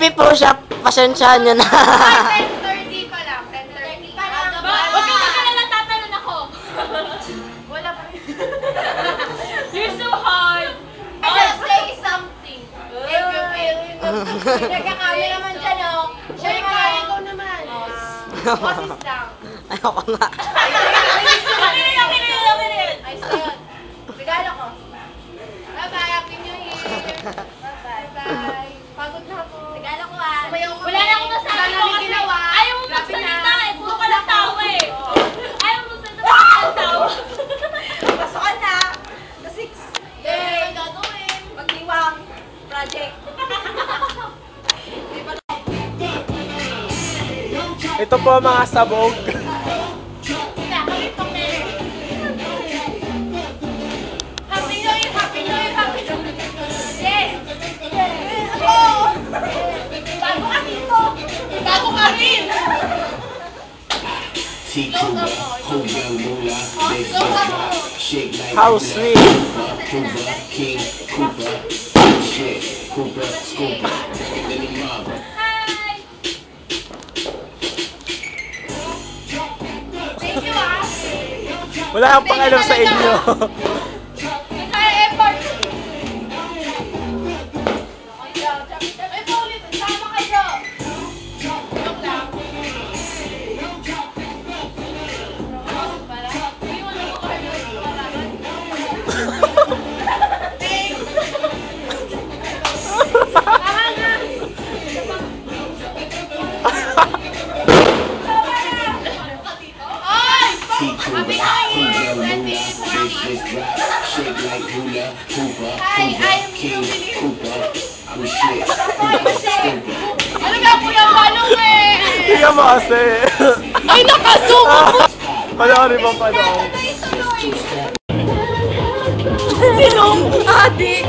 Pipi po siya, pasensyahan nyo na. 10.30 pa lang. 10.30 pa lang. Huwag kang magalala, tatalon ako. Wala pa rin. You're so hard. Just say something. If you feel Nagkakami naman dyan, oh. Siya yung mga ikaw naman. Boses lang. Ayoko nga. Okay na yun, okay na yun, na yun. Ayos na yun. Regalo ko. Bye-bye. Happy New Year. Ka dito! Bago ka rin! T-Cooper, whole young moolah, big drop, shake like How Cooper, sweet. Cooper, King Cooper, shit, Cooper, Scooper, Wala akong pakialam sa inyo. hula, Cooper, Cooper, King Cooper, I'm shit. Ano ba po yung balong eh? Hindi mo kasi. Ay, nakasuko po! Panoorin mo, panoorin. Sinong adik?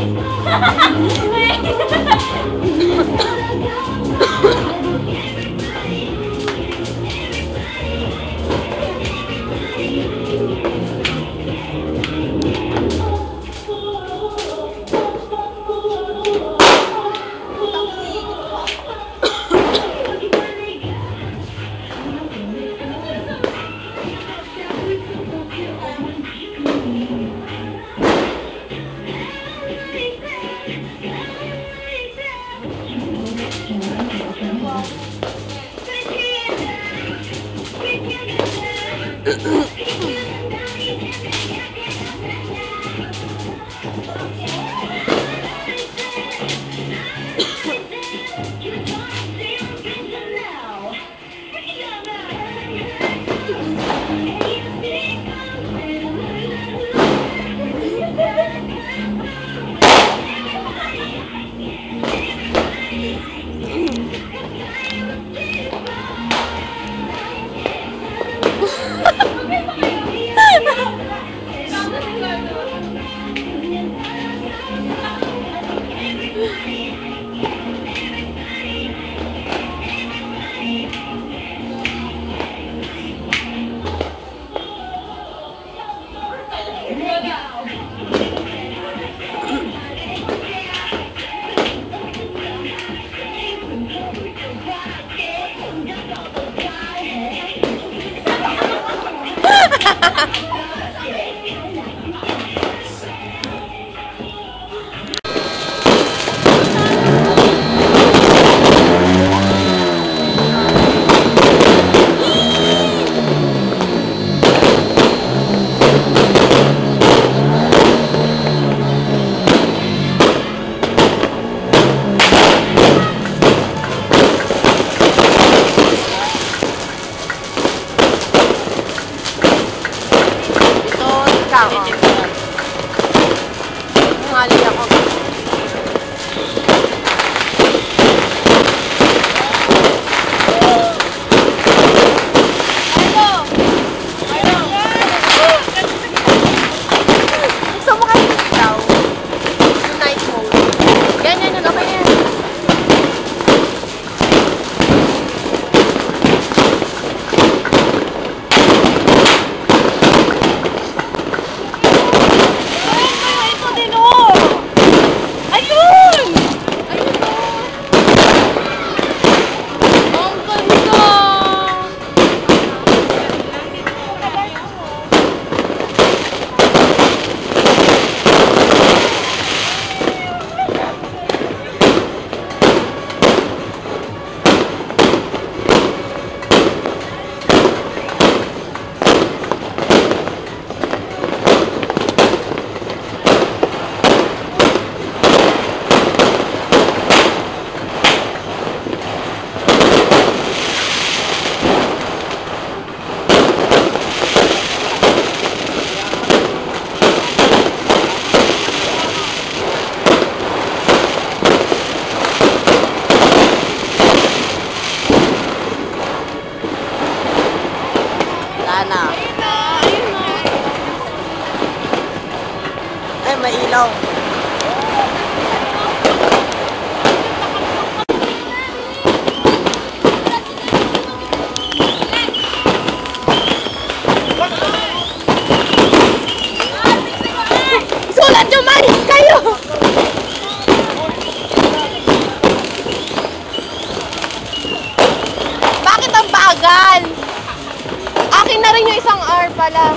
Pala.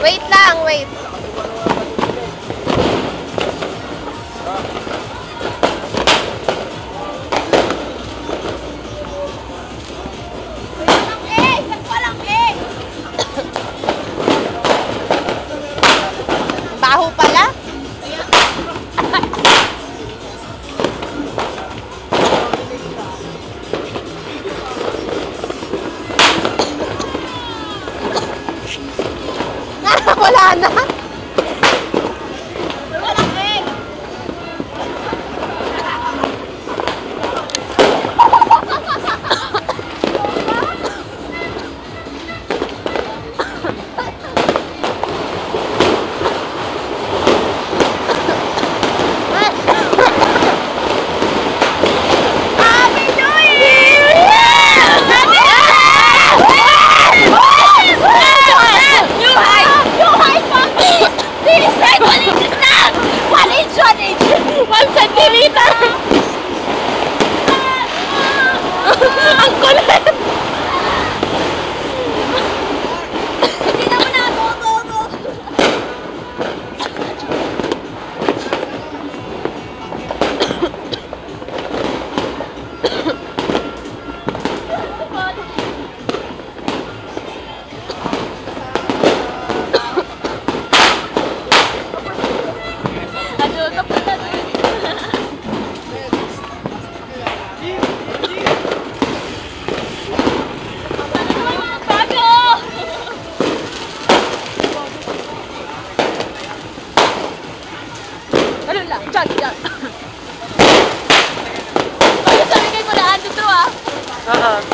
Wait lang. Wait Sekejap, sekejap. Kau tak boleh kena hantu tu. Ah. Haa. Ha.